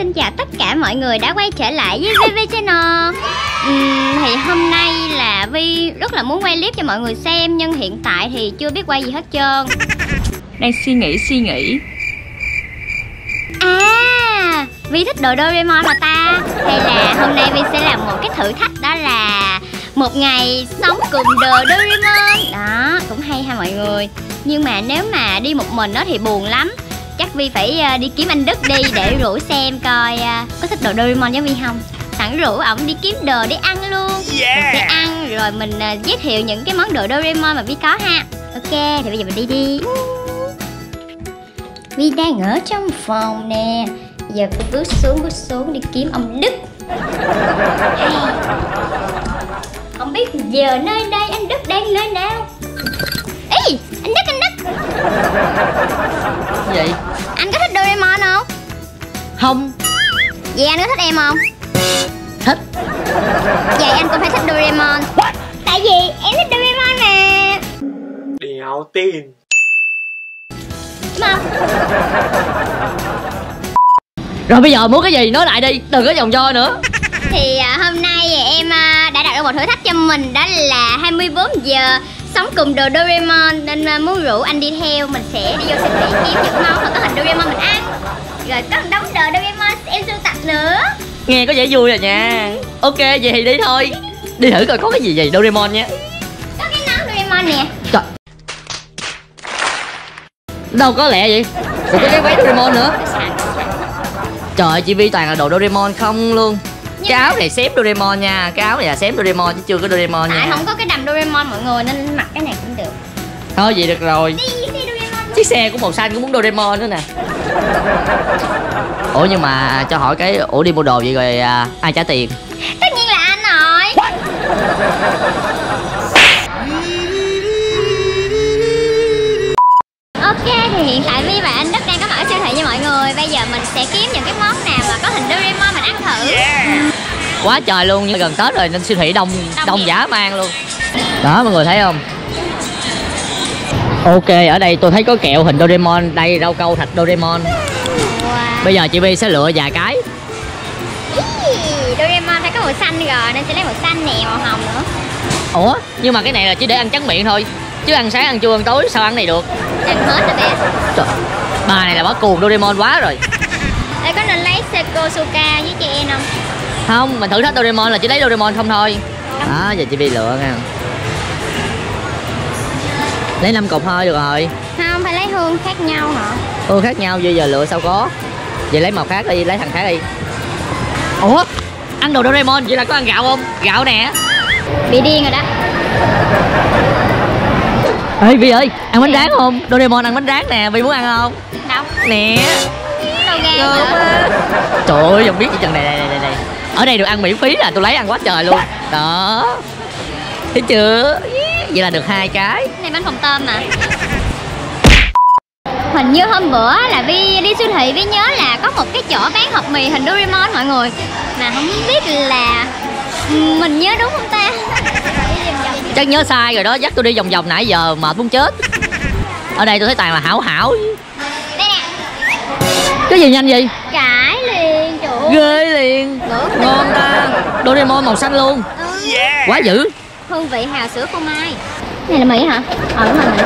xin chào tất cả mọi người đã quay trở lại với VV Channel. Uhm, Thì hôm nay là Vi rất là muốn quay clip cho mọi người xem Nhưng hiện tại thì chưa biết quay gì hết trơn. Đang suy nghĩ suy nghĩ. À Vi thích đồ Doraemon mà ta? Hay là hôm nay Vi sẽ làm một cái thử thách đó là Một ngày sống cùng đồ Doraemon. Đó cũng hay ha mọi người. Nhưng mà nếu mà đi một mình đó thì buồn lắm chắc vi phải uh, đi kiếm anh đức đi để rủ xem coi uh, có thích đồ doraemon giống vi không. Sẵn rủ ổng đi kiếm đồ để ăn luôn. Yeah. mình sẽ ăn rồi mình uh, giới thiệu những cái món đồ doraemon mà vi có ha. Ok thì bây giờ mình đi đi. Vi đang ở trong phòng nè. Giờ phải bước xuống bước xuống đi kiếm ông đức. Không biết giờ nơi đây anh đức đang nơi nào? Ê, anh đức anh đức gì anh có thích Doraemon không? Không. Vậy anh có thích em không? Thích. Vậy anh cũng phải thích Doraemon. Tại vì em thích Doraemon mà. Đéo tin không rồi bây giờ muốn cái gì nói lại đi đừng có vòng vo nữa. Thì à, hôm nay em à, đã đặt được một thử thách cho mình đó là 24 giờ sống cùng đồ Doraemon nên à, muốn rủ anh đi theo mình sẽ đi vô siêu thị kiếm những món mà có hình Doraemon mình ăn. Rồi có đống đồ Doraemon em sưu tập nữa. Nghe có vẻ vui rồi nha. Ok vậy thì đi thôi. Đi thử coi có cái gì vậy Doraemon nha. Có cái nón Doraemon nè. Trời. Đâu có lẹ vậy? Còn có cái váy Doraemon nữa. Trời chị Vi toàn là đồ Doraemon không luôn cái áo này xếp Doraemon nha. Cái áo này là xếp Doraemon chứ chưa có Doraemon tại nha không có cái đầm Doraemon mọi người nên mặc cái này cũng được. Thôi vậy được rồi. Đi đi Doraemon chiếc xe của màu xanh cũng muốn Doraemon nữa nè. Ủa nhưng mà cho hỏi cái ủa đi mua đồ vậy rồi à, ai trả tiền? Tất nhiên là anh rồi. Ok thì hiện tại vi và anh đức đang có mở siêu thị cho mọi người. Bây giờ mình sẽ kiếm những cái món nào mà có hình Doraemon mình ăn thử quá trời luôn nhưng gần tết rồi nên siêu thị đông Đông giả mang luôn. Đó mọi người thấy không? Ok ở đây tôi thấy có kẹo hình Doraemon. Đây rau câu thạch Doraemon. Wow. bây giờ chị Vi sẽ lựa vài cái. Ý, Doraemon phải có màu xanh rồi nên sẽ lấy màu xanh nè màu hồng nữa. Ủa nhưng mà cái này là chỉ để ăn trắng miệng thôi chứ ăn sáng ăn trưa ăn tối sao ăn này được? Ăn hết rồi bé. Trời, bà này là bỏ cuồng Doraemon quá rồi. Ê, có nên lấy Seiko Suka với chị em không không mình thử thách Doraemon là chỉ lấy Doraemon không thôi. Đó giờ chị Vi lựa nha lấy 5 cục thôi được rồi. Không phải lấy hương khác nhau hả? Ừ khác nhau bây giờ lựa sao có? Vậy lấy màu khác đi lấy thằng khác đi. Ủa ăn đồ Doraemon vậy là có ăn gạo không? Gạo nè. Bị điên rồi đó. Ê Vi ơi ăn bánh rán không? Doraemon ăn bánh rán nè Vi muốn ăn không? Đâu. Nè. Đâu gan trời ơi không biết gì chừng này này này này ở đây được ăn miễn phí là tôi lấy ăn quá trời luôn. Đó. Thấy chưa? Vậy là được hai cái. Này bánh phồng tôm mà. Hình như hôm bữa là vi đi siêu thị vi nhớ là có một cái chỗ bán hộp mì hình Doraemon mọi người. Mà không biết là mình nhớ đúng không ta? Chắc nhớ sai rồi đó dắt tôi đi vòng vòng nãy giờ mệt muốn chết. Ở đây tôi thấy toàn là hảo hảo. Đây nè. Cái gì nhanh gì ơi. Ghê liền. Ngon ta. Doraemon màu xanh luôn. Ừ, quá dữ. Hương vị hào sữa phô mai. Này là mì hả? Ờ đúng rồi mì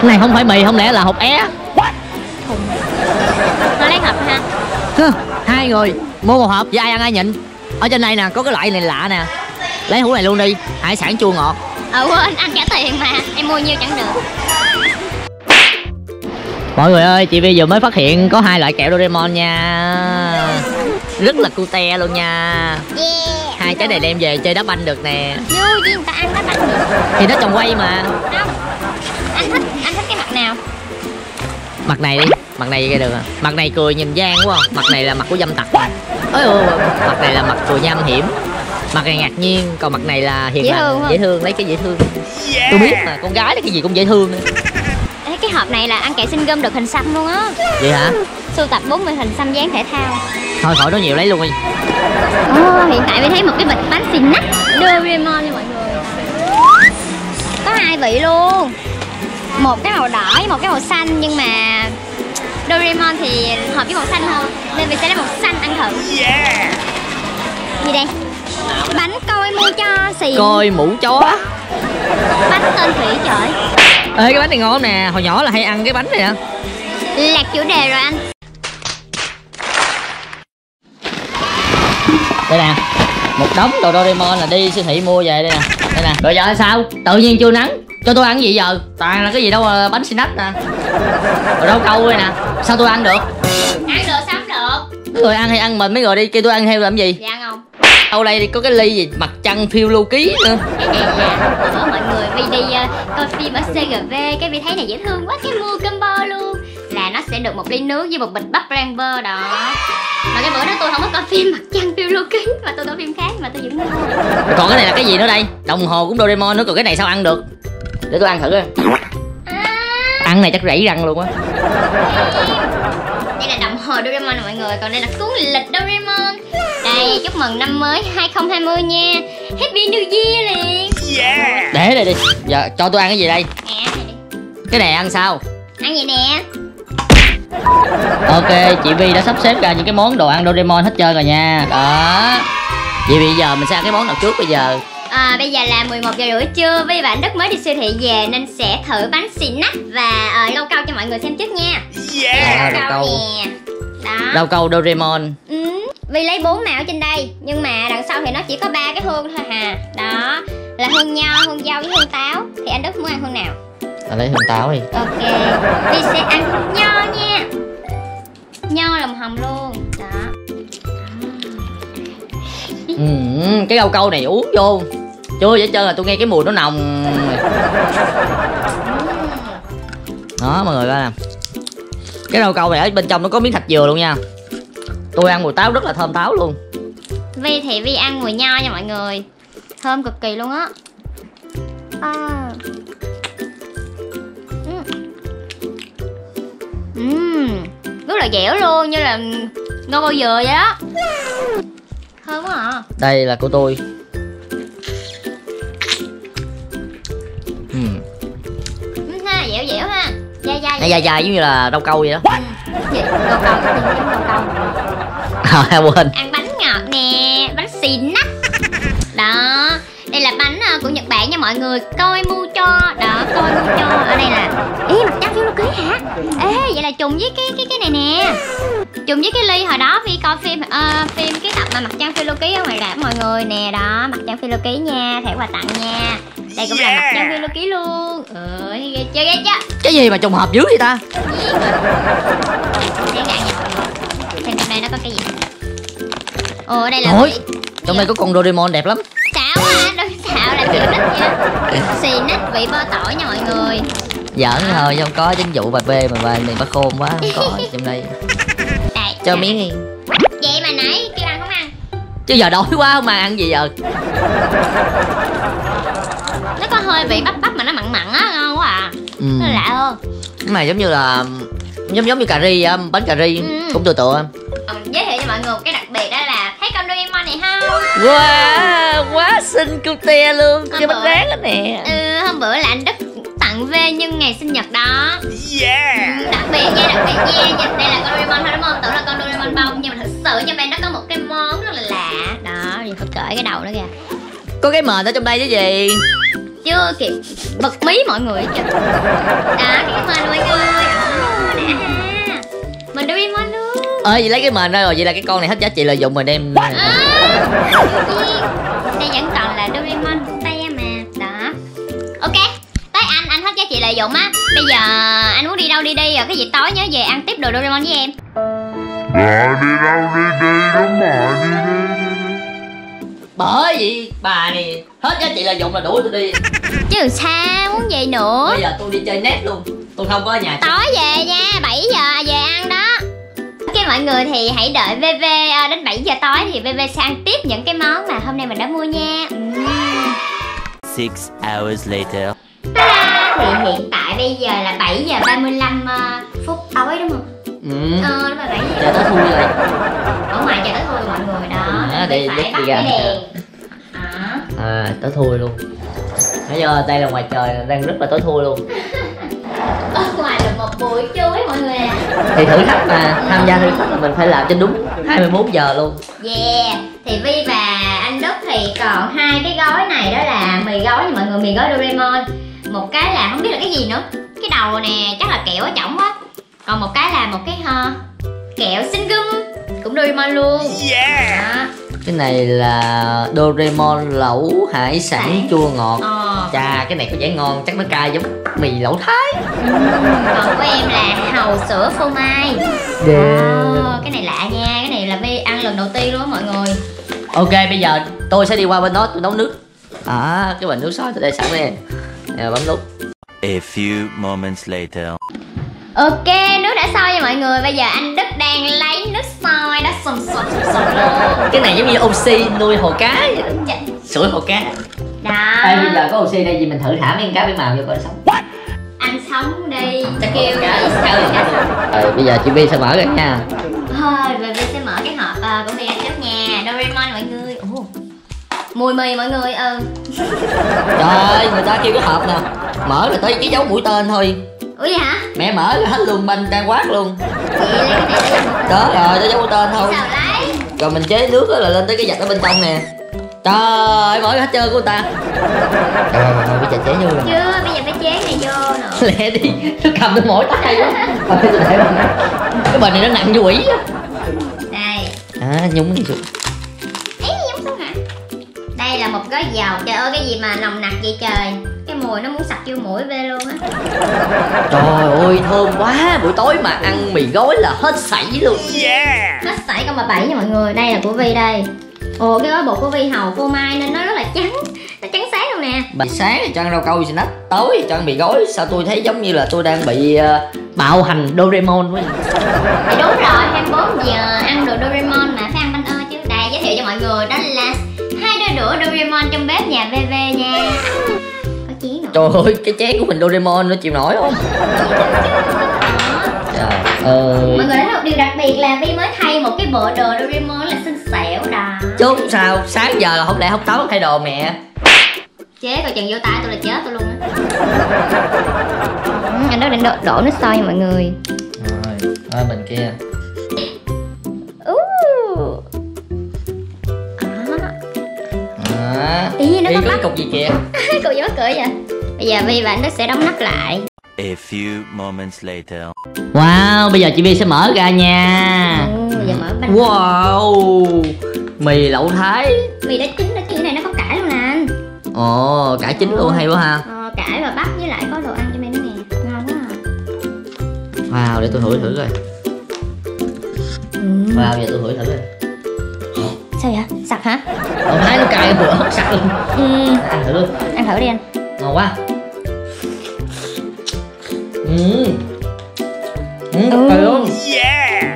cái này không phải mì không lẽ là hộp é? Nó lấy hộp ha. Hai người. Mua một hộp với ai ăn ai nhịn? Ở trên đây nè có cái loại này lạ nè. Lấy hũ này luôn đi. Hải sản chua ngọt. Ờ quên anh trả tiền mà. Em mua nhiêu chẳng được. Mọi người ơi chị Vi vừa mới phát hiện có hai loại kẹo Doraemon nha rất là cute luôn nha. Yeah. Hai cái này đem về chơi đá banh được nè. Vui chứ người ta ăn bánh được. Thì nó trồng quay mà. Không. Anh thích anh thích cái mặt nào? Mặt này đi mặt này cái được à. Mặt này cười nhìn gian quá không mặt này là mặt của dâm tặc. Ôi ôi mặt này là mặt của nham hiểm. Mặt này ngạc nhiên còn mặt này là hiền Dễ lành thương dễ thương lấy cái dễ thương. Tôi biết mà con gái là cái gì cũng dễ thương cái hộp này là ăn kẹo xin gum được hình xăm luôn á. Vậy hả? Sưu tập 40 hình xăm dáng thể thao thôi khỏi nói nhiều lấy luôn đi. Ồ, hiện tại mình thấy một cái bịch bánh xì nắc Doraemon nha mọi người. Có hai vị luôn. Một cái màu đỏ với một cái màu xanh nhưng mà Doraemon thì hợp với màu xanh hơn nên mình sẽ lấy màu xanh ăn thử. Gì đây? Bánh coi mua cho xì. Coi mũ chó. Bánh tên thủy trời. Ê cái bánh này ngon nè. Hồi nhỏ là hay ăn cái bánh này nè lạc chủ đề rồi anh đây nè. Một đống đồ Doraemon là đi siêu thị mua về đây nè. Đây nè. Rồi giờ sao? Tự nhiên chưa nắng. Cho tôi ăn gì giờ? Toàn là cái gì đâu à, bánh snack nè. Rồi đâu câu đây nè. Sao tôi ăn được? Ăn được sao được? Người ăn hay ăn mình mấy người đi. Kêu tôi ăn theo làm gì? Dạ ăn không. Đâu đây có cái ly gì? Mặt trăng phiêu lưu ký nữa. Cái này là của mọi người Vi đi uh, coi phim ở CGV cái Vi thấy này dễ thương quá. Cái mua combo luôn được một ly nước với một bịch bắp Ranger đó. Mà cái bữa đó tôi không có coi phim mặt trăng phiêu lưu ký mà tôi coi phim khác mà tôi vẫn Rồi còn cái này là cái gì nữa đây? Đồng hồ cũng Doraemon nữa còn cái này sao ăn được? Để tôi ăn thử coi. À, ăn này chắc rẫy răng luôn á. Đây là đồng hồ Doraemon nè mọi người còn đây là cuốn lịch Doraemon. Đây chúc mừng năm mới 2020 nha. Happy New Year liền để đây đi. Giờ cho tôi ăn cái gì đây? Nè này đi. Cái này ăn sao? Ăn gì nè ok chị Vi đã sắp xếp ra những cái món đồ ăn Doraemon hết trơn rồi nha đó vậy bây giờ mình sẽ ăn cái món nào trước bây giờ À, bây giờ là 11 giờ rưỡi trưa Vi và anh Đức mới đi siêu thị về nên sẽ thử bánh snack và uh, lâu câu cho mọi người xem trước nha. À, Lâu rau câu. nè. Đó. rau câu Doraemon Ừ. Vi lấy bốn màu trên đây nhưng mà đằng sau thì nó chỉ có ba cái hương thôi hà. Đó là hương nho, hương dâu với hương táo. Thì anh Đức muốn ăn hương nào? À, lấy hương táo đi Ok. Vi sẽ ăn nho nha. Nho là màu hồng luôn. Đó. ừ, cái rau câu này uống vô chưa vậy trơn là tôi nghe cái mùi nó nồng đó mọi người coi nè cái rau câu này ở bên trong nó có miếng thạch dừa luôn nha tôi ăn mùi táo rất là thơm táo luôn Vi thì Vi ăn mùi nho nha mọi người Thơm cực kỳ luôn á à. Uhm. Rất là dẻo luôn như là ngô bao dừa vậy đó Thơm quá à. Đây là của tôi. Ừ, ha, Dẻo dẻo ha. Dai dai nó dài dài giống như là rau câu vậy đó. Ừ. Cầu giống gầu cầu à, quên. Ăn mọi người Coi mu cho Đó coi mu cho. Ở đây là Ê mặt trăng phiêu lưu ký hả? Ê vậy là trùng với cái cái cái này nè. Trùng với cái ly hồi đó Vi coi phim ờ, Phim cái tập mà mặt trăng phiêu lưu ký ở ngoài rạp mọi người? Nè Đó mặt trăng phiêu lưu ký nha Thẻ quà tặng nha. Đây cũng là mặt trăng phiêu lưu ký luôn. Ừ ghê chưa? Ghê chưa? Cái gì mà trùng hợp dữ vậy ta? Xem trong đây nó có cái gì? Ồ đây là Ôi, trong đây có con Doraemon đẹp lắm xì nít vị bơ tỏi nha mọi người. Giỡn thôi không có chứng dụ bà bê mà bà này bà khôn quá không có trong đây. Cho miếng đi. Vậy mà nãy kêu ăn không ăn? Chứ giờ đói quá không mà ăn gì giờ. Nó có hơi vị bắp bắp mà nó mặn mặn á ngon quá à. Ừ. nó lạ hơn. Này giống như là giống giống như cà ri bánh cà ri. Ừ. cũng tựa tựa Ờ, giới thiệu cho mọi người một cái đặc biệt đó là thấy con Doraemon này không wow quá xinh cute luôn. Con cái bánh rán đó nè. Ừ, hôm bữa là anh Đức tặng về nhân ngày sinh nhật đó. Ừ, đặc biệt nha đặc biệt nha. Nhìn đây là con Doraemon thôi đúng không? Tưởng là con Doraemon bông nhưng mà thực sự trong đây nó có một cái món rất là lạ. Đó thì phải cởi cái đầu nó kìa. Có cái mền ở trong đây chứ gì? Chưa kịp bật mí mọi người trơn đó cái mền mọi người. Đó nè. Mình Doraemon luôn ờ vậy lấy cái mền ra rồi vậy là cái con này hết giá trị lợi dụng rồi đem à, đây vẫn còn là Doraemon của tay mà. Đó. Ok tới anh anh hết giá trị lợi dụng á. Bây giờ anh muốn đi đâu đi đi rồi cái gì tối nhớ về ăn tiếp đồ Doraemon với em. Dạ đi đâu đi đi đúng rồi đi đi bởi vì bà này hết giá trị lợi dụng là đủ tôi đi. Chứ sao muốn gì nữa. Bây giờ tôi đi chơi net luôn tôi không có ở nhà tối về nha 7 giờ về ăn mọi người thì hãy đợi VV à, đến 7 giờ tối thì VV sẽ ăn tiếp những cái món mà hôm nay mình đã mua nha. Six hours later. Ta-da! Thì hiện tại bây giờ là 7 giờ 35 ờ, phút tối đúng không? ừ. Ờ đúng rồi 7 giờ chờ tới thui rồi Ở ngoài chờ tới thôi mọi người đó À, đi- phải đi bắt ra. cái đèn Đó. à tối thui luôn bây giờ đây là ngoài trời đang rất là tối thui luôn Ở ngoài được một buổi à thì thử thách mà tham gia thử thách là mình phải làm cho đúng 21 giờ luôn. Yeah Thì Vi và anh Đức thì còn hai cái gói này đó là mì gói nha mọi người Mì gói Doraemon. Một cái là không biết là cái gì nữa. Cái đầu nè chắc là kẹo ở trọng quá Còn một cái là một cái uh, kẹo xinh gum Cũng Doraemon luôn. Yeah. Đó. Cái này là Doraemon lẩu hải sản chua ngọt. Ờ. chà cái này có vẻ ngon chắc nó cay giống mì lẩu thái. Còn của em là hàu sữa phô mai. Ờ, Cái này lạ nha Cái này là Vi ăn lần đầu tiên luôn á mọi người. Ok bây giờ tôi sẽ đi qua bên đó tôi nấu nước. À cái bình nước sôi tôi đây sẵn nè Nè, bấm nút. A few moments later. Ok, nước đã sôi nha mọi người. Bây giờ anh Đức đang lấy nước sôi Đó. Sục sùng sục luôn cái này giống như oxy nuôi hồ cá vậy đó. Dạ. sủi hồ cá. Đó. Đây bây giờ có oxy đây gì mình thử thả mấy con cá biển màu vô coi sống Anh sống đi Kêu cá gì cá sao cá rồi bây giờ chị Vi sẽ mở ra nha. Thôi, rồi Vi sẽ mở cái hộp uh, của Vi ăn trước nha. Doraemon mọi người. Ồ, Mùi mì mọi người ừ. Trời ơi người ta kêu cái hộp nè. Mở rồi tới cái dấu mũi tên thôi Ủa vậy hả? mẹ mở ra hết luôn banh trang quát luôn. Cái đó rồi tới dấu tên thôi. Sao lấy? rồi mình chế nước á là lên tới cái vạch ở bên trong nè. Trời ơi mở hết trơn của người ta. Rồi rồi rồi bây giờ chế vô rồi Chưa, bây giờ phải chế này vô nữa. Lẹ đi nó cầm tôi mỏi tay quá. Thôi, để đó. cái bình này nó nặng như quỷ á. Đây. À nhúng đi Đây là một gói dầu Trời ơi cái gì mà nồng nặc vậy trời? Cái mùi nó muốn sặc vô mũi về luôn á. Trời ơi thơm quá. Buổi tối mà ăn mì gói là hết sảy luôn. Hết sảy con bà bảy nha mọi người. Đây là của Vi đây. Ồ cái gói bột của Vi hầu phô mai nên nó rất là trắng. Nó trắng sáng luôn nè. Bà sáng thì cho ăn rau câu snack tối thì cho ăn mì gói. Sao tôi thấy giống như là tôi đang bị ờ, bạo hành Doraemon quá vậy? Đúng rồi 24 giờ ăn đồ Doraemon nhà VV nha. Có chén nữa. Trời ơi cái chén của mình Doraemon nó chịu nổi không? Trời ơi. Mọi người thấy một điều đặc biệt là Vi mới thay một cái bộ đồ Doraemon là xinh xẻo đó. Chốt sao sáng giờ là không lẽ không táo thay đồ mẹ. Chế coi chừng vô tay tôi là chết tôi luôn á. Ừ, Anh đó định đổ, đổ nước sôi nha mọi người. Rồi ở bên kia. Uh. À, Ý, nó có bắt. cục gì kìa? Cô gì mắc cười vậy? Bây giờ Vi và anh Đức sẽ đóng nắp lại. A few moments later. wow bây giờ chị Vi sẽ mở ra nha. Ừ, Bây giờ mở bánh. Wow mì lẩu thái. Vì đã chín đó chứ này nó có cải luôn nè anh. Ồ cải chín luôn hay quá ha. Ờ, Cải và bắp với lại có đồ ăn trong đây nữa nè. Ngon quá à. Wow để tôi thử thử coi. Ừ. wow giờ tôi thử thử coi Sao vậy? Sặc hả? lẩu thái nó cay vừa hấp sặc luôn. Ừ. ăn thử luôn. Ăn thử đi anh. Ngon quá. Ừ. Ừ Ừ. trời luôn.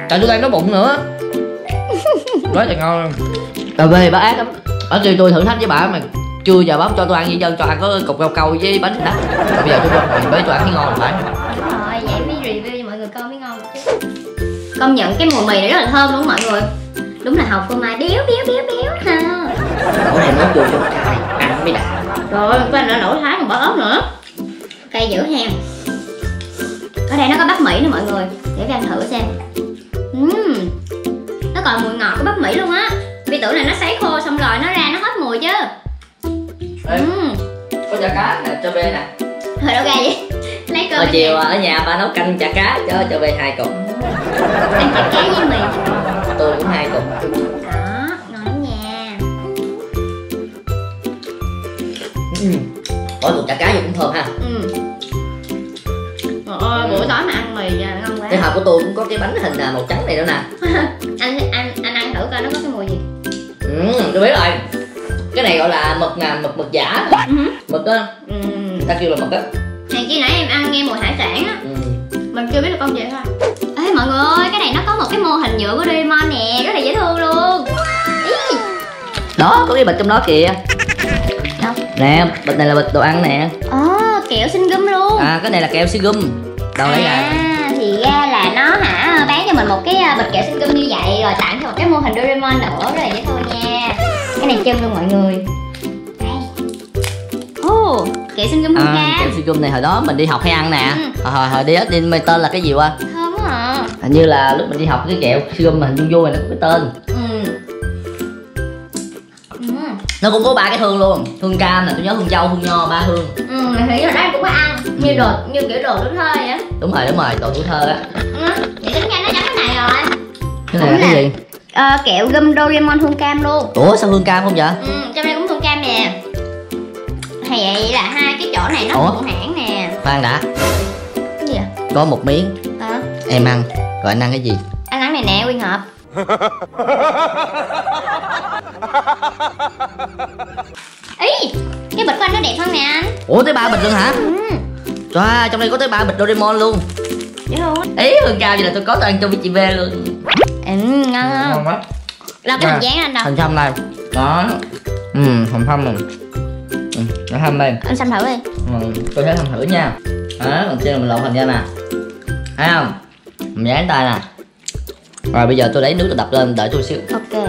Trời tôi đang đói bụng nữa. Quá trời ngon. Luôn rồi về bà ác lắm. Ở kêu tôi thử thách với bà mà chưa giờ bắp cho tôi ăn gì chân cho ăn có cục rau câu với bánh đất Rồi bây giờ tôi cho với tôi ăn thấy ngon rồi phải. Đúng rồi, vậy mới review cho mọi người coi mới ngon chứ. Công nhận cái mùi mì này rất là thơm đúng không mọi người Đúng là hộp phô mai béo béo béo béo ha. Ủa này nó vô cho cay ăn mới đã Rồi, anh đã nổi thái còn bỏ ớt nữa. Cây dữ hèn Ở đây nó có bắp Mỹ nữa mọi người. Để vi ăn thử xem. Uhm, Nó còn mùi ngọt của bắp Mỹ luôn á. Vi tưởng là nó sấy khô xong rồi nó ra nó hết mùi chứ. Ê. Uhm, có chả cá nè cho về nè. Thôi đâu ra vậy? Lấy cơm hồi chiều ở nhà ba nấu canh chả cá cho cho về hai cục. Ăn chả cá với mì cũng hai cục Đó, ngon nha. Ừ. mỗi cục chả cá vô cũng thơm ha. Ừ. Trời ơi, buổi tối mà ăn mì à, ngon quá. Cái hộp của tôi cũng có cái bánh hình à, màu trắng này nữa nè. Anh anh anh ăn thử coi nó có cái mùi gì. Ừ, tôi biết rồi. Cái này gọi là mực ngà mực mực giả. Ừ. mực á. Ừ. ta kêu là mực á. Hàng kia nãy em ăn nghe mùi hải sản á. Ừ. Mình chưa biết là con gì thôi mọi người? Ơi, cái này nó có một cái mô hình nhựa của Doraemon nè Rất là dễ thương luôn. Ý. đó có cái bịch trong đó kìa. Đâu? nè bịch này là bịch đồ ăn nè. Ồ, kẹo xinh gum luôn. À cái này là kẹo xi gum. Đâu lấy ra À, thì ra là nó hả bán cho mình một cái à, bịch kẹo xinh gum như vậy rồi tặng thêm một cái mô hình Doraemon nữa rất là dễ thương nha. Cái này chân luôn mọi người. Đây. Ồ kẹo xinh gum hương à, kẹo xi gum này hồi đó mình đi học hay ăn nè. Ừ. hồi hồi, hồi đi hết đi tên là cái gì qua à hình như là lúc mình đi học cái kẹo siêu mà hình vui vui này nó có cái tên. Ừ. Ừ. Nó cũng có ba cái hương luôn hương cam nè tôi nhớ hương dâu hương nho ba hương. Ừ mình nghĩ là đây cũng có ăn như đồ như kiểu đồ tuổi thơ vậy đúng rồi đúng rồi đồ tuổi thơ á. Ừ. vậy tính ra nó giống cái này rồi. Cái này là cái gì? ờ, kẹo gum Doraemon hương cam luôn. Ủa sao hương cam không vậy? Ừ trong đây cũng hương cam nè. Hay vậy là hai cái chỗ này nó Ủa? cùng hãng nè. Khoan đã. Cái gì à? có một miếng? Em ăn. Rồi anh ăn cái gì? Anh ăn này nè nguyên hộp ý cái bịch của anh nó đẹp hơn nè anh. Ủa tới ba bịch luôn hả? Ừ. Trời ơi, trong đây có tới ba bịch Doraemon luôn. Dễ thương ý hương cam vậy là tôi có tôi ăn cho với chị V luôn. Ừ ngon ngon quá. Đâu cái hình dáng anh đâu. Thành thâm này. Đó. Ừ hồng thâm rồi ừ, nó thâm đây. Anh xăm thử đi. Ừ, tôi sẽ thâm thử nha. Đó còn xem là mình lộn thành ra nè. Thấy không mình dán tay nè. Rồi bây giờ tôi lấy nước tôi đập lên đợi tôi xíu. Ok.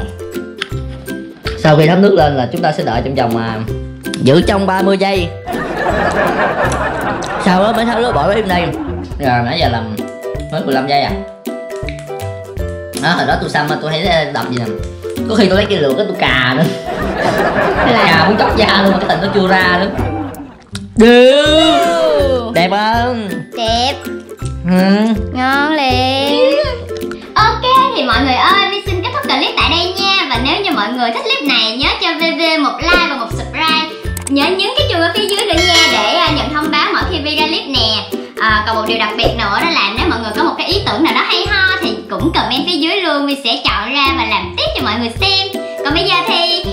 Sau khi thấm nước lên là chúng ta sẽ đợi trong vòng mà giữ trong 30 giây. Sau đó mới tháo nước bỏ bếp đây rồi nãy giờ làm mới 15 giây à? Đó hồi đó tôi xăm tôi thấy đập gì nè. Có khi tôi lấy cái lược cái tôi cà nữa. Cà muốn chóc da luôn mà cái hình nó chưa ra nữa. Được. Đẹp không? Đẹp ừ. ngon liền. Ok thì mọi người ơi vi xin kết thúc clip tại đây nha. Và nếu như mọi người thích clip này nhớ cho vv một like và một subscribe. Nhớ nhấn cái chuông ở phía dưới nữa nha để à, nhận thông báo mỗi khi vi ra clip nè. À, còn một điều đặc biệt nữa đó là nếu mọi người có một cái ý tưởng nào đó hay ho thì cũng comment phía dưới luôn. Vi sẽ chọn ra và làm tiếp cho mọi người xem. Còn bây giờ thì